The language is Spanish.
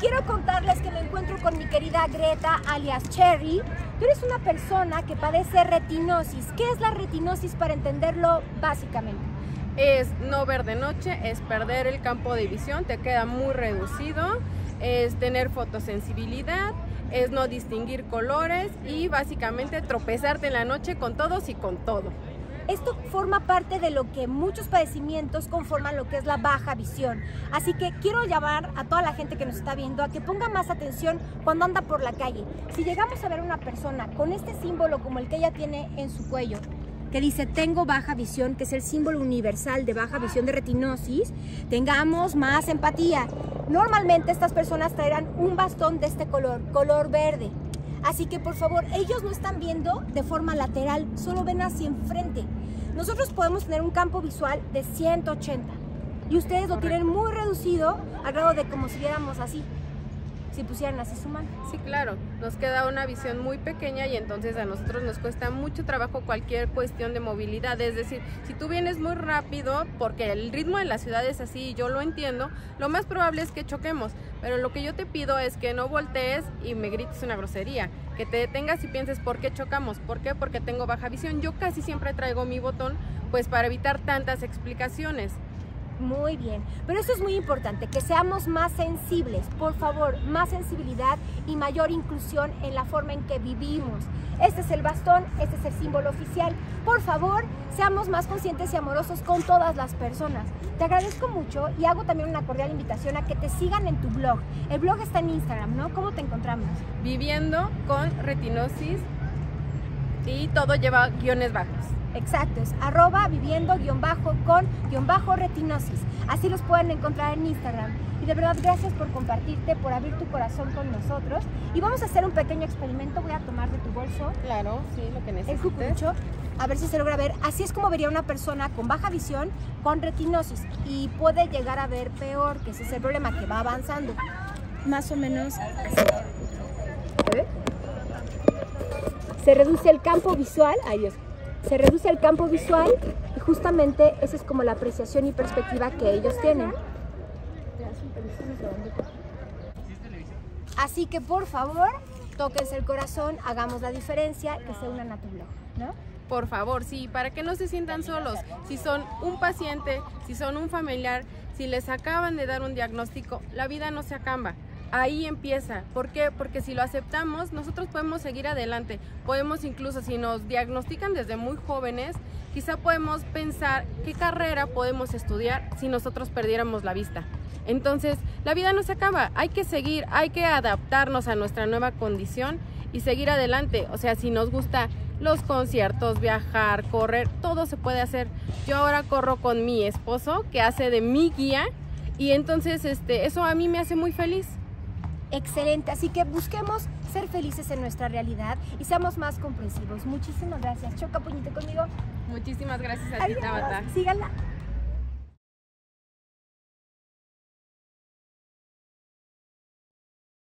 Quiero contarles que me encuentro con mi querida Greta, alias Cherry. Tú eres una persona que padece retinosis. ¿Qué es la retinosis para entenderlo básicamente? Es no ver de noche, es perder el campo de visión, te queda muy reducido, es tener fotosensibilidad, es no distinguir colores y básicamente tropezarte en la noche con todos y con todo. Esto forma parte de lo que muchos padecimientos conforman lo que es la baja visión. Así que quiero llamar a toda la gente que nos está viendo a que ponga más atención cuando anda por la calle. Si llegamos a ver una persona con este símbolo como el que ella tiene en su cuello, que dice tengo baja visión, que es el símbolo universal de baja visión de retinosis, tengamos más empatía. Normalmente estas personas traerán un bastón de este color, color verde. Así que por favor, ellos no están viendo de forma lateral, solo ven hacia enfrente. Nosotros podemos tener un campo visual de 180 y ustedes lo tienen muy reducido al grado de como si viéramos así si pusieran así su mano. Sí, claro, nos queda una visión muy pequeña y entonces a nosotros nos cuesta mucho trabajo cualquier cuestión de movilidad. Es decir, si tú vienes muy rápido, porque el ritmo en la ciudad es así y yo lo entiendo, lo más probable es que choquemos. Pero lo que yo te pido es que no voltees y me grites una grosería, que te detengas y pienses por qué chocamos, por qué, porque tengo baja visión. Yo casi siempre traigo mi botón pues para evitar tantas explicaciones. Muy bien, pero eso es muy importante, que seamos más sensibles, por favor, más sensibilidad y mayor inclusión en la forma en que vivimos. Este es el bastón, este es el símbolo oficial. Por favor, seamos más conscientes y amorosos con todas las personas. Te agradezco mucho y hago también una cordial invitación a que te sigan en tu blog. El blog está en Instagram, ¿no? ¿Cómo te encontramos? Viviendo con retinosis y todo lleva guiones bajos. Exacto, es arroba viviendo guion bajo con guion bajo retinosis. Así los pueden encontrar en Instagram. Y de verdad, gracias por compartirte, por abrir tu corazón con nosotros. Y vamos a hacer un pequeño experimento. Voy a tomar de tu bolso. Claro, sí, lo que necesites. El cucurucho, a ver si se logra ver. Así es como vería una persona con baja visión con retinosis. Y puede llegar a ver peor, que ese es el problema, que va avanzando. Más o menos así. Se reduce el campo visual. Ay, Dios se reduce el campo visual y justamente esa es como la apreciación y perspectiva que ellos tienen. Así que por favor, tóquense el corazón, hagamos la diferencia, que se unan a tu blog, ¿no? Por favor, sí, para que no se sientan solos. Si son un paciente, si son un familiar, si les acaban de dar un diagnóstico, la vida no se acaba ahí empieza. ¿Por qué? Porque si lo aceptamos, nosotros podemos seguir adelante. Podemos incluso, si nos diagnostican desde muy jóvenes, quizá podemos pensar qué carrera podemos estudiar si nosotros perdiéramos la vista. Entonces, la vida no se acaba, hay que seguir, hay que adaptarnos a nuestra nueva condición y seguir adelante. O sea, si nos gusta los conciertos, viajar, correr, todo se puede hacer. Yo ahora corro con mi esposo que hace de mi guía y entonces este eso a mí me hace muy feliz excelente. Así que busquemos ser felices en nuestra realidad y seamos más comprensivos. Muchísimas gracias. Choca puñito conmigo. Muchísimas gracias a ti, Tabata. Síganla.